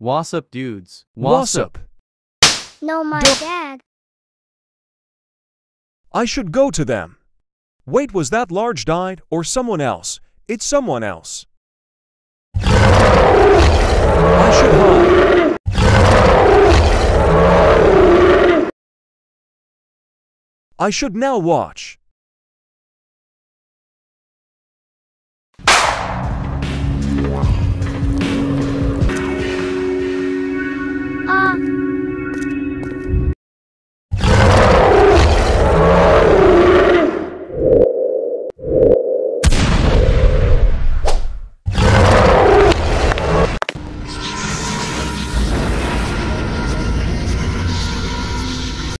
Wassup dudes. Wassup. No, my Duh. dad. I should go to them. Wait, was that large died or someone else? It's someone else. I should hide. I should now watch.